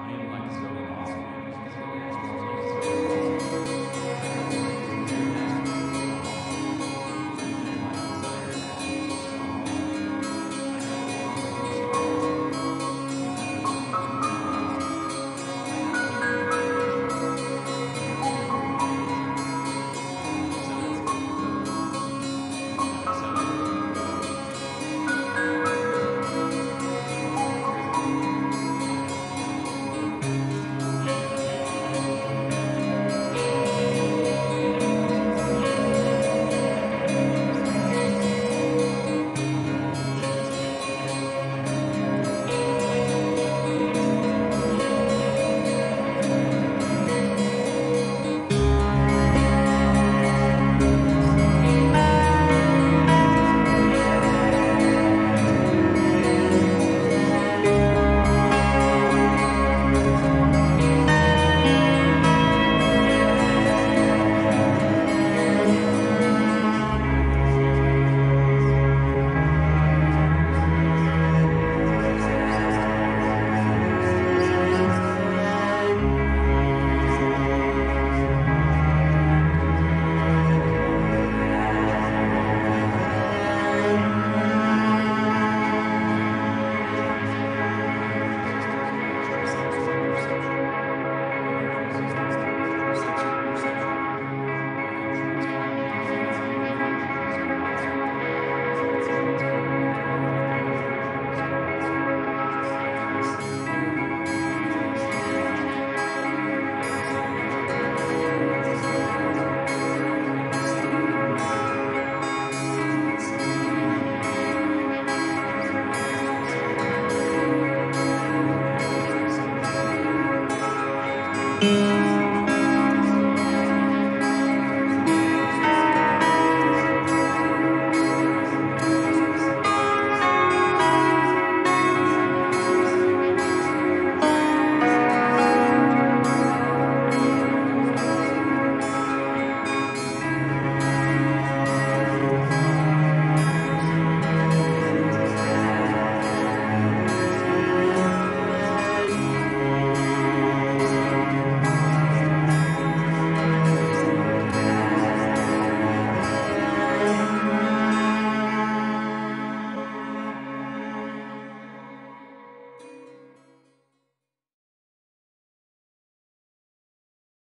I am like so lost.